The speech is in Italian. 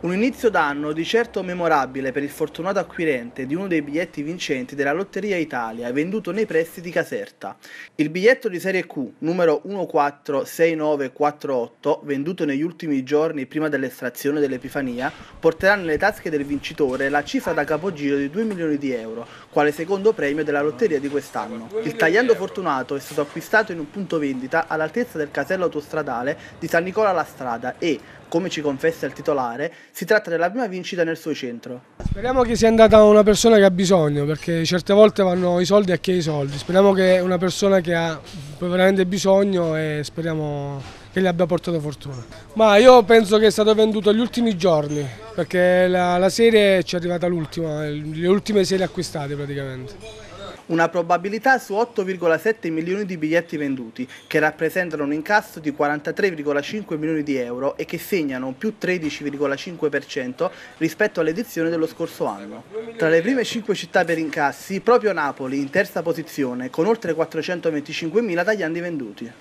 Un inizio d'anno di certo memorabile per il fortunato acquirente di uno dei biglietti vincenti della Lotteria Italia venduto nei pressi di Caserta. Il biglietto di serie Q numero 146948 venduto negli ultimi giorni prima dell'estrazione dell'Epifania porterà nelle tasche del vincitore la cifra da capogiro di 2 milioni di euro, quale secondo premio della lotteria di quest'anno. Il tagliando fortunato è stato acquistato in un punto vendita all'altezza del casello autostradale di San Nicola la Strada e, come ci confessa il titolare, si tratta della prima vincita nel suo centro. Speriamo che sia andata una persona che ha bisogno, perché certe volte vanno i soldi a chi ha i soldi. Speriamo che una persona che ha veramente bisogno e speriamo che gli abbia portato fortuna. Ma io penso che è stato venduto gli ultimi giorni, perché la, la serie ci è arrivata l'ultima, le ultime serie acquistate praticamente una probabilità su 8,7 milioni di biglietti venduti, che rappresentano un incasso di 43,5 milioni di euro e che segnano un più 13,5% rispetto all'edizione dello scorso anno. Tra le prime 5 città per incassi, proprio Napoli, in terza posizione, con oltre 425 mila tagliandi venduti.